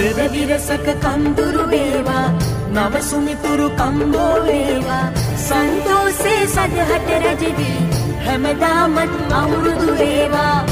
පෙරවිරසක කන්දුරු වේවා නවසුමිතුරු කම්බෝ වේවා. සන්තෝසේ සදහට රජවී හැමදාමත් අවුරුදු වේවා.